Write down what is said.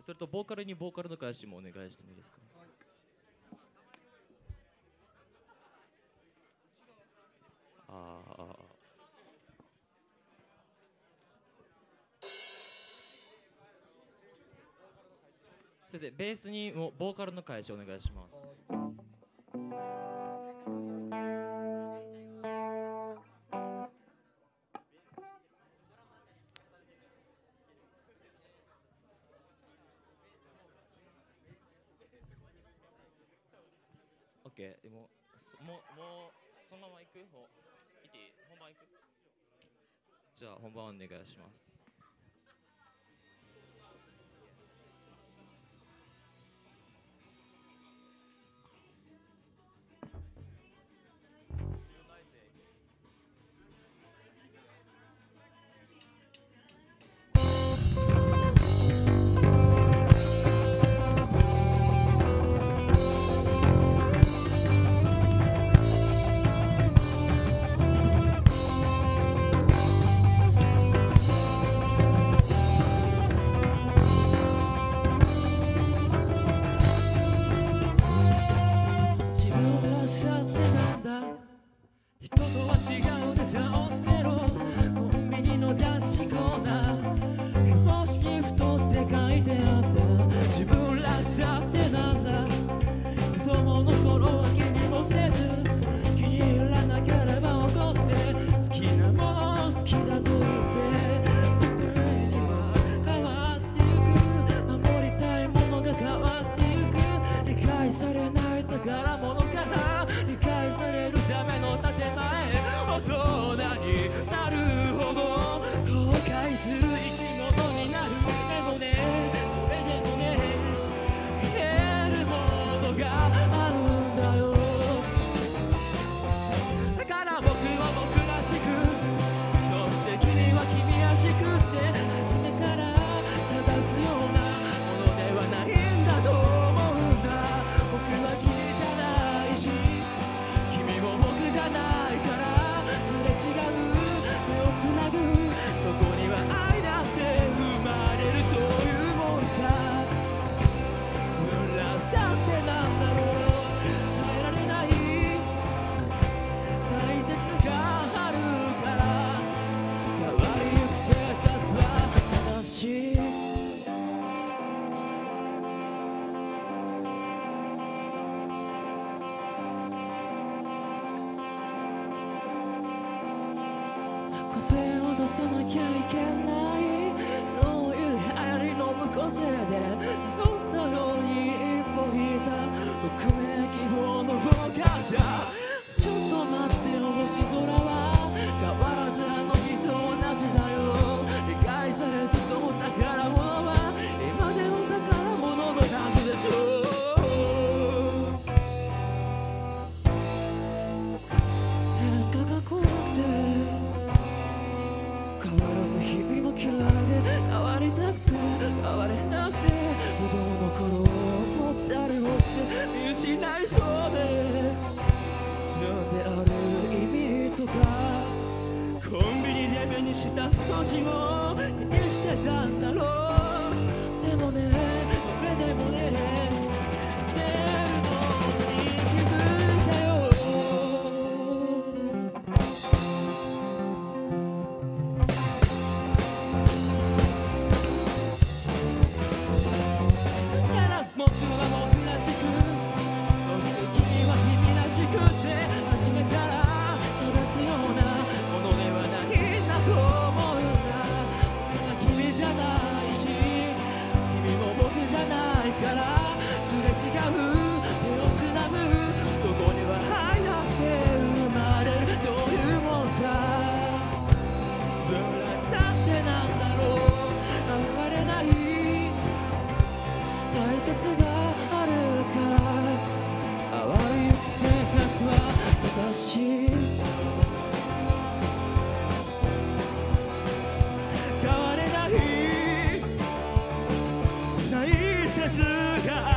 せんそれとボーカルにボーカルの返しもお願いしてもいいですか、はいああ先生ベースにもボーカルの返しお願いします。OK でももうもうそのまま行く？ほ行って本番行く？じゃあ本番お願いします。声を出さなきゃいけないそういう流行りの向こうでどんなのに一歩引いた匿名希望の傍観者ちょっと待ってよ星空は変わらずあの日と同じだよ理解されずとも宝物は今でも宝物のはずでしょう変化が怖くて。変わらぬ日々も嫌いで変わりたくて変われなくてが